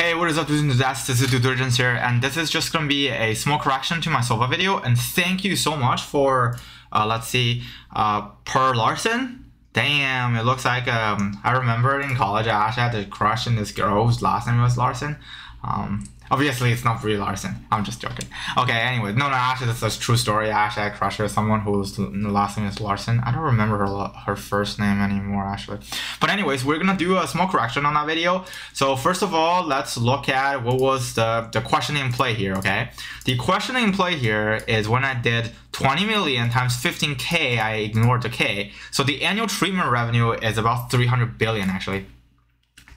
Hey, what is up, dudes and dudettes? This is Dude Diligence here, and this is just gonna be a small correction to my SAVA video. And thank you so much for, uh, let's see, uh, Per Larsson. Damn, it looks like um, I remember in college I actually had a crush on this girl whose last name was Larson. Um, Obviously, it's not Brie Larson. I'm just joking. Okay, anyway, no, no, actually, this is a true story. I actually had a crush with someone whose last name is Larson. I don't remember her her first name anymore, actually. But anyways, we're gonna do a small correction on that video. So first of all, let's look at what was the, the question in play here, okay? The question in play here is when I did 20 million times 15K, I ignored the K. So the annual treatment revenue is about 300 billion, actually.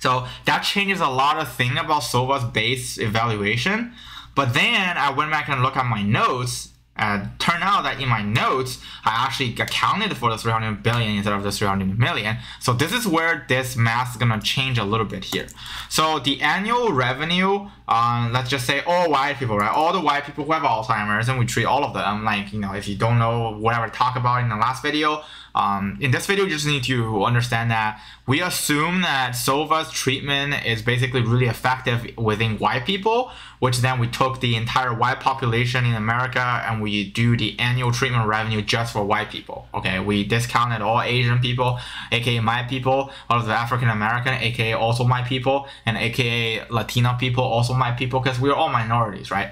So that changes a lot of thing about SAVA's base evaluation. But then I went back and looked at my notes and turned out that in my notes, I actually accounted for the 300 billion instead of the 300 million. So this is where this math is gonna change a little bit here. So the annual revenue, let's just say all white people, right? All the white people who have Alzheimer's and we treat all of them. Like, you know, if you don't know whatever to talk about in the last video, um, in this video, you just need to understand that we assume that SAVA's treatment is basically really effective within white people, which then we took the entire white population in America and we do the annual treatment revenue just for white people. Okay, we discounted all Asian people, aka my people, all of the African American, aka also my people, and aka Latino people, also my people, because we're all minorities, right?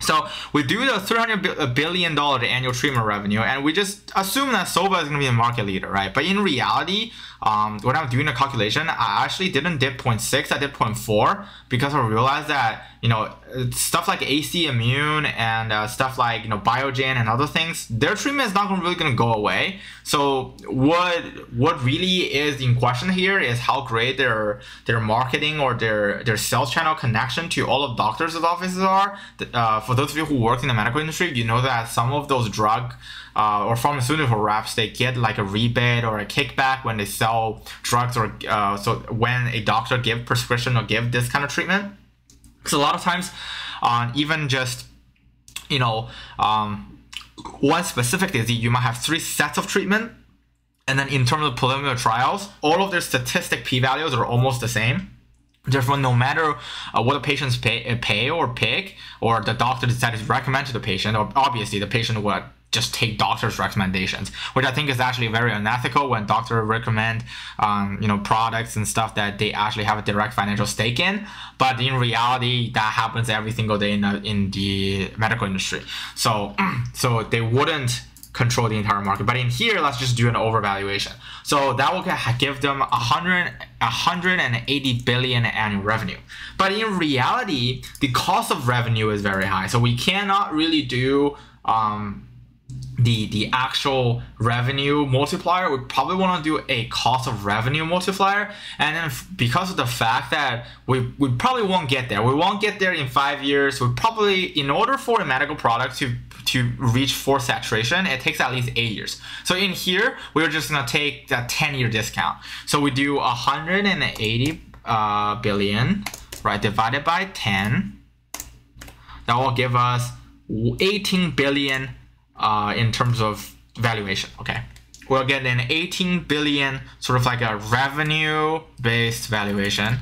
So we do the 300 billion dollar annual treatment revenue, and we just assume that SAVA is going to be a market leader, right? But in reality, um, when I'm doing the calculation, I actually didn't dip 0.6, I did 0.4 because I realized that you know stuff like AC Immune and uh, stuff like you know Biogen and other things, their treatment is not really going to go away. So what what really is in question here is how great their their marketing or their their sales channel connection to all of doctors' offices are. Uh, for those of you who work in the medical industry, you know that some of those drug uh, or pharmaceutical reps, they get like a rebate or a kickback when they sell drugs or uh, so when a doctor give prescription or give this kind of treatment. Because a lot of times, uh, even just you know um, one specific disease, you might have three sets of treatment, and then in terms of preliminary trials, all of their statistic p-values are almost the same. Therefore, no matter uh, what the patients pay, pay or pick, or the doctor decides to recommend to the patient, or obviously the patient would just take doctor's recommendations, which I think is actually very unethical when doctors recommend, um, you know, products and stuff that they actually have a direct financial stake in. But in reality, that happens every single day in the, in the medical industry. So, so they wouldn't control the entire market. But in here, let's just do an overvaluation. So that will give them 100, 180 billion annual revenue. But in reality, the cost of revenue is very high. So we cannot really do um, the the actual revenue multiplier we probably want to do a cost of revenue multiplier. And then because of the fact that we, we probably won't get there we won't get there in five years we probably in order for a medical product to to reach full saturation it takes at least eight years. So in here we're just going to take that 10 year discount. So we do 180 uh, billion right divided by 10 that will give us 18 billion uh, in terms of valuation. Okay, we'll get an 18 billion sort of like a revenue based valuation.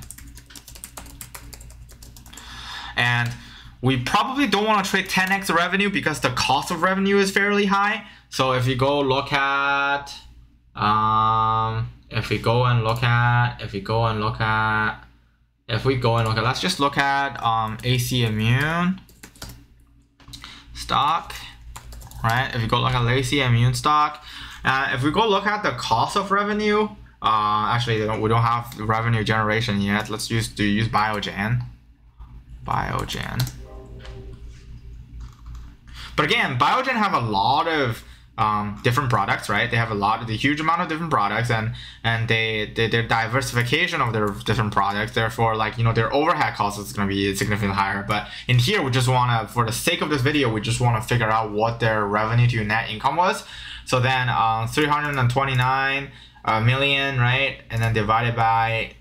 And we probably don't want to trade 10x revenue because the cost of revenue is fairly high. So if you go look at, um, if we go and look at, if we go and look at, if we go and look at, let's just look at um, AC Immune stock right? If you go look at AC Immune stock, uh, if we go look at the cost of revenue, uh, actually don't, we don't have revenue generation yet. Let's use to use Biogen. Biogen. But again, Biogen have a lot of um, different products, right? They have a lot, a huge amount of different products, and and they, they their diversification of their different products. Therefore, like you know, their overhead cost is going to be significantly higher. But in here, we just want to, for the sake of this video, we just want to figure out what their revenue to net income was. So then, um, 329 uh, million, right? And then divided by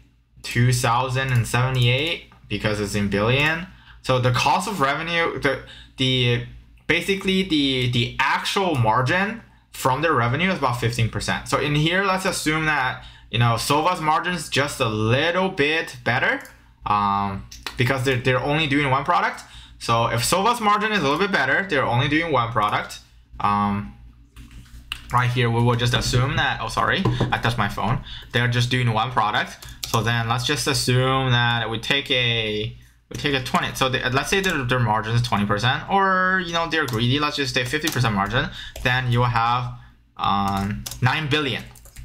2,078 because it's in billion. So the cost of revenue, the the basically the the actual margin from their revenue is about 15%. So in here, let's assume that you know SAVA's margin is just a little bit better. Um, because they're, they're only doing one product. So if SAVA's margin is a little bit better, they're only doing one product. Um, right here, we will just assume that, oh, sorry, I touched my phone. They're just doing one product. So then let's just assume that we take a, we take a 20. So they, let's say their, their margin is 20% or, you know, they're greedy. Let's just say 50% margin. Then you will have um, 9 billion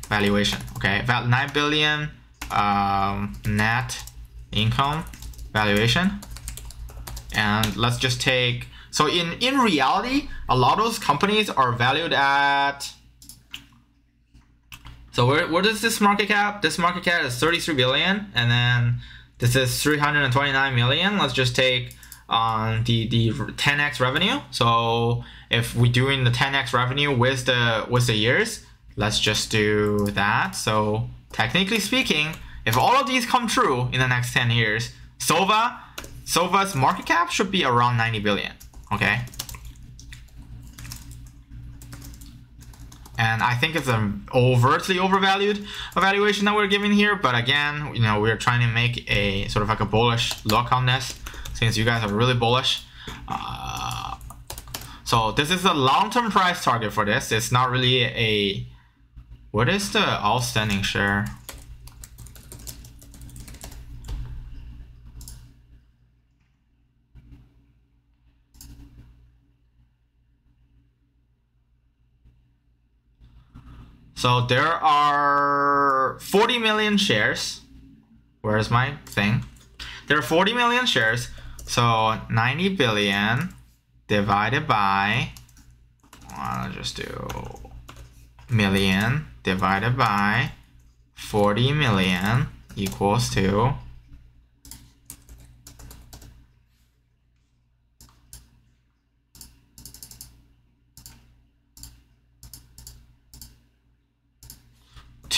valuation. Okay, about 9 billion um, net income valuation. And let's just take, so in, in reality, a lot of those companies are valued at, so where, is this market cap? This market cap is 33 billion. And then this is 329 million. Let's just take on um, the, the 10x revenue. So if we're doing the 10x revenue with the, with the years, let's just do that. So technically speaking, if all of these come true in the next 10 years, SAVA, SAVA's market cap should be around 90 billion, okay? And I think it's an overtly overvalued evaluation that we're giving here. But again, you know, we're trying to make a sort of like a bullish look on this since you guys are really bullish. Uh, so this is a long-term price target for this. It's not really a, what is the outstanding share? So there are 40 million shares. Where's my thing? There are 40 million shares. So 90 billion divided by, I'll just do million divided by 40 million equals to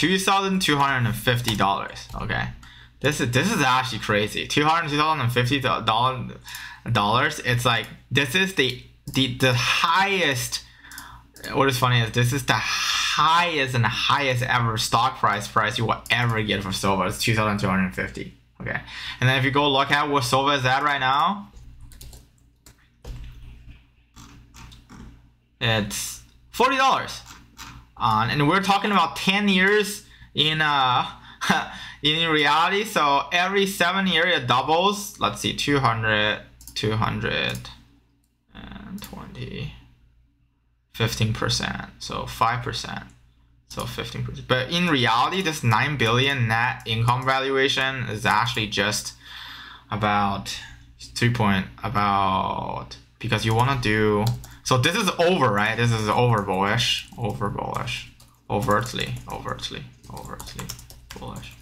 2250 dollars okay this is this is actually crazy 200 2050 dollars it's like this is the the the highest what is funny is this is the highest and highest ever stock price price you will ever get for SAVA. It's 2,250. Okay, and then if you go look at what SAVA is at right now, it's forty dollars on, and we're talking about 10 years in uh, in reality. So every seven year it doubles. Let's see, 200, 200, and 20, 15%. So 5%. So 15%. But in reality, this 9 billion net income valuation is actually just about 3 point, about, because you want to do so this is over, right? This is over bullish, over bullish, overtly, overtly, overtly bullish.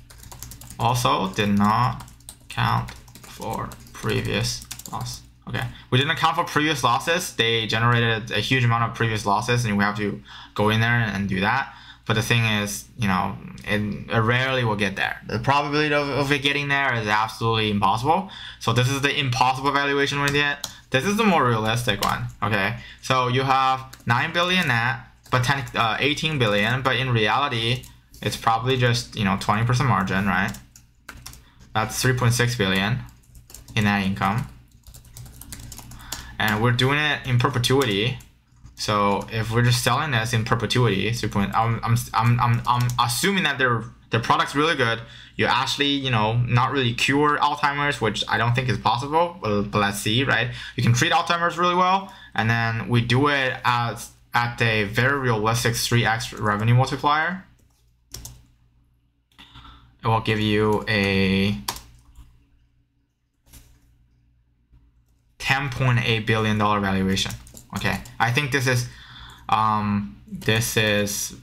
Also did not count for previous loss. Okay, we didn't account for previous losses. They generated a huge amount of previous losses and we have to go in there and do that. But the thing is, you know, it, it rarely will get there. The probability of, of, it getting there is absolutely impossible. So this is the impossible valuation we get. This is the more realistic one, okay? So you have 9 billion net, but 10, uh, 18 billion, but in reality, it's probably just, you know, 20% margin, right? That's 3.6 billion in net income. And we're doing it in perpetuity. So if we're just selling this in perpetuity, 3. I'm, I'm, I'm, I'm, I'm assuming that their their product's really good you actually, you know, not really cure Alzheimer's, which I don't think is possible, but, but let's see, right? You can treat Alzheimer's really well, and then we do it as at a very realistic 3x revenue multiplier. It will give you a $10.8 billion valuation. Okay, I think this is um, this is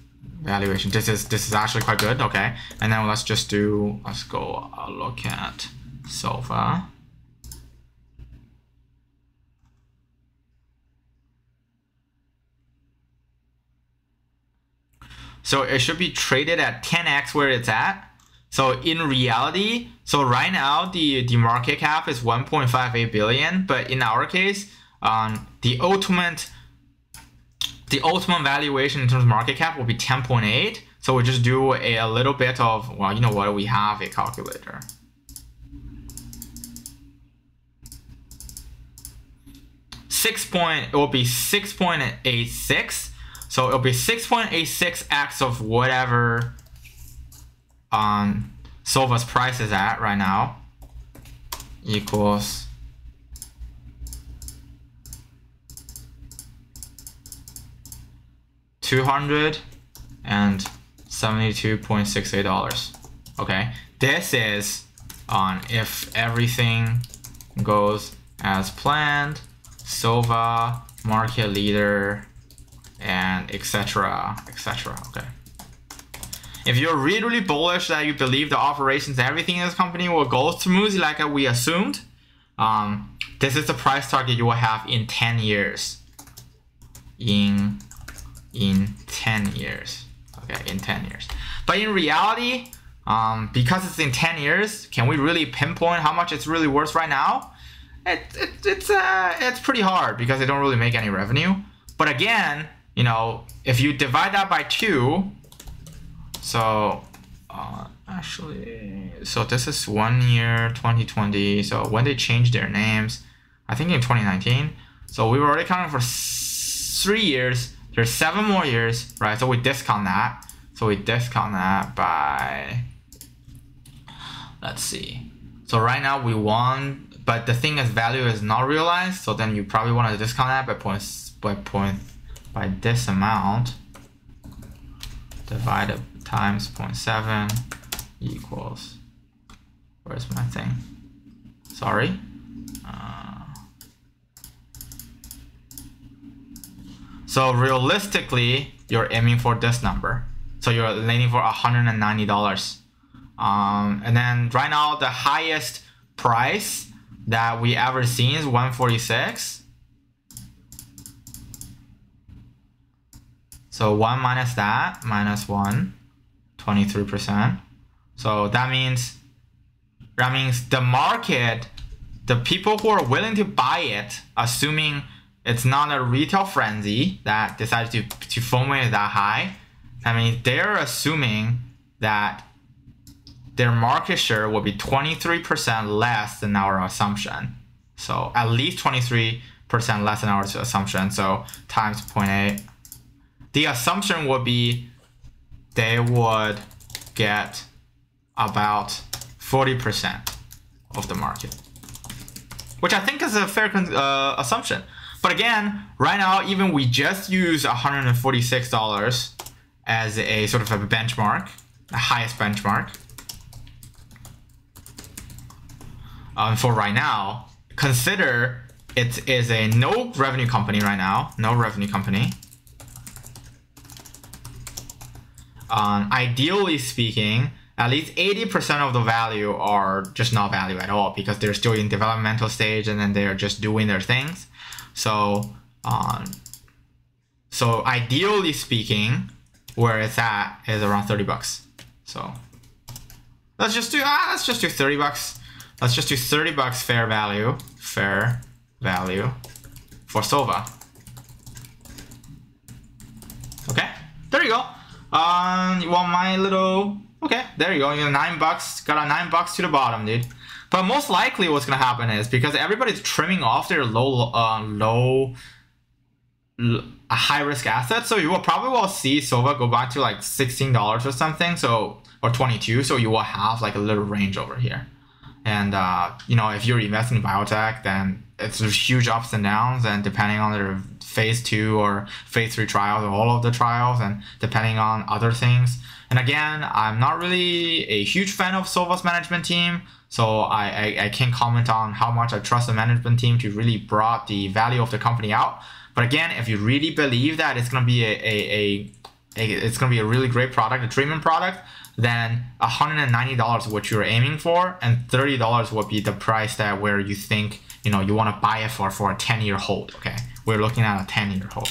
valuation. This is this is actually quite good. Okay, and then let's just do let's go look at SAVA. So it should be traded at 10x where it's at. So in reality, so right now the the market cap is 1.58 billion, but in our case, um, the ultimate the ultimate valuation in terms of market cap will be 10.8. So we'll just do a, a little bit of, well, you know what, we have a calculator. Six point, it will be 6.86. So it'll be 6.86x of whatever um, SAVA's price is at right now equals two hundred and seventy-two point six eight dollars. Okay, this is on if everything goes as planned. SAVA market leader and etc etc okay if you're really really bullish that you believe the operations everything in this company will go smoothly like we assumed um, this is the price target you will have in 10 years in in 10 years okay in 10 years but in reality um, because it's in 10 years can we really pinpoint how much it's really worth right now it, it, it's uh, it's pretty hard because they don't really make any revenue but again you know, if you divide that by two, so uh, actually, so this is one year 2020. So when they changed their names, I think in 2019. So we were already counting for three years. There's seven more years, right? So we discount that. So we discount that by, let's see. So right now we want, but the thing is value is not realized. So then you probably want to discount that by points by point by this amount divided times 0.7 equals where's my thing sorry uh, so realistically you're aiming for this number. So you're aiming for $190 um, and then right now the highest price that we ever seen is 146 So 1 minus that, minus 1, 23%. So that means that means the market, the people who are willing to buy it, assuming it's not a retail frenzy that decides to, to FOMO that high, I mean, they're assuming that their market share will be 23% less than our assumption. So at least 23% less than our assumption. So times 0.8 the assumption would be they would get about 40% of the market, which I think is a fair uh, assumption. But again, right now, even we just use $146 as a sort of a benchmark, the highest benchmark. Um, for right now, consider it is a no revenue company right now, no revenue company. um, ideally speaking, at least 80% of the value are just not value at all because they're still in developmental stage and then they're just doing their things. So, um, so ideally speaking, where it's at is around 30 bucks. So let's just do, ah, let's just do 30 bucks. Let's just do 30 bucks fair value, fair value for SAVA. Okay, there you go. Um, you want my little... Okay, there you go. You got nine bucks. Got a nine bucks to the bottom, dude. But most likely what's gonna happen is because everybody's trimming off their low, uh, low, high risk assets, so you will probably will see SAVA go back to like $16 or something, so or 22, so you will have like a little range over here. And uh, you know, if you're investing in biotech, then it's huge ups and downs, and depending on their phase two or phase three trials or all of the trials and depending on other things. And again, I'm not really a huge fan of SAVA's management team, so I, I, I can't comment on how much I trust the management team to really brought the value of the company out. But again, if you really believe that it's gonna be a, a, a, a it's gonna be a really great product, a treatment product, then $190 what you're aiming for, and $30 would be the price that where you think you know you want to buy it for for a 10 year hold. Okay we're looking at a 10 year hold.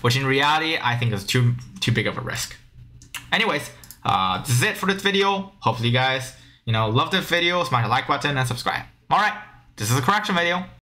Which in reality, I think is too, too big of a risk. Anyways, uh, this is it for this video. Hopefully you guys, you know, love this video, smash the like button and subscribe. Alright, this is a correction video.